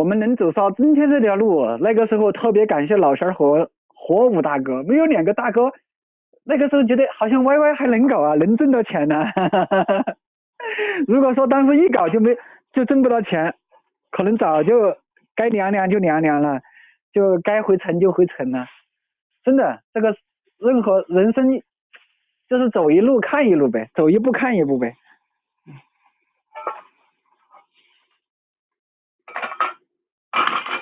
我们能走上今天这条路，那个时候特别感谢老仙儿和火舞大哥，没有两个大哥，那个时候觉得好像 Y Y 还能搞啊，能挣到钱呢。如果说当时一搞就没就挣不到钱，可能早就该凉凉就凉凉了，就该回城就回城了。真的，这个任何人生就是走一路看一路呗，走一步看一步呗。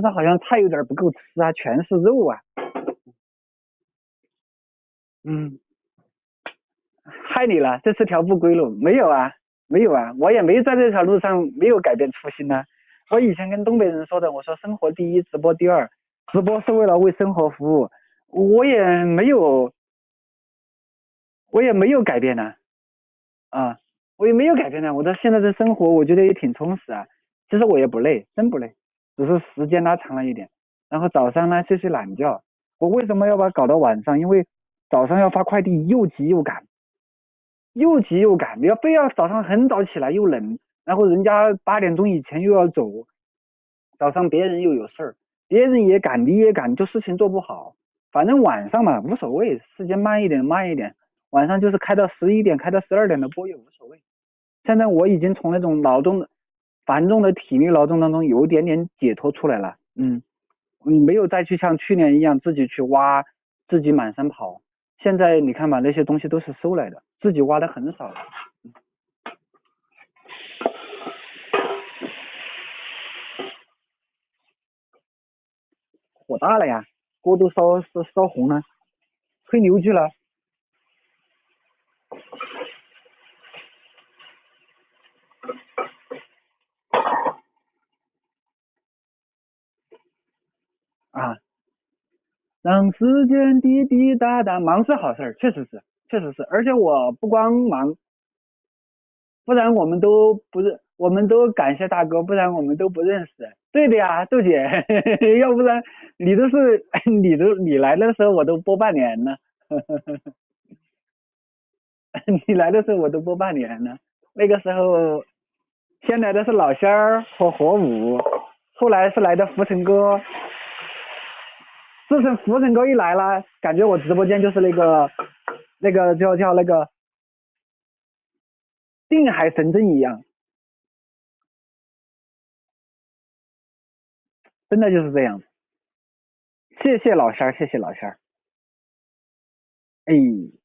但是好像菜有点不够吃啊，全是肉啊。嗯，害你了，这是条不归路。没有啊，没有啊，我也没在这条路上没有改变初心呢。我以前跟东北人说的，我说生活第一，直播第二，直播是为了为生活服务。我也没有，我也没有改变呢。啊，我也没有改变呢。我的现在的生活，我觉得也挺充实啊。其实我也不累，真不累。只是时间拉长了一点，然后早上呢睡睡懒觉。我为什么要把搞到晚上？因为早上要发快递，又急又赶，又急又赶。你要非要早上很早起来又冷，然后人家八点钟以前又要走，早上别人又有事儿，别人也赶，你也赶，就事情做不好。反正晚上嘛无所谓，时间慢一点慢一点，晚上就是开到十一点，开到十二点的播也无所谓。现在我已经从那种劳动。繁重的体力劳动当中有一点点解脱出来了，嗯，你没有再去像去年一样自己去挖，自己满山跑。现在你看吧，那些东西都是收来的，自己挖的很少了。火大了呀，锅都烧烧烧红了，吹牛去了。啊，让时间滴滴答答，忙是好事儿，确实是，确实是，而且我不光忙，不然我们都不认，我们都感谢大哥，不然我们都不认识。对的呀，豆姐，要不然你都是你都你来的时候我都播半年了，你来的时候我都播半年了，那个时候先来的是老仙儿和火舞，后来是来的浮尘哥。自从福成哥一来了，感觉我直播间就是那个那个叫叫那个定海神针一样，真的就是这样。谢谢老仙儿，谢谢老仙儿。哎。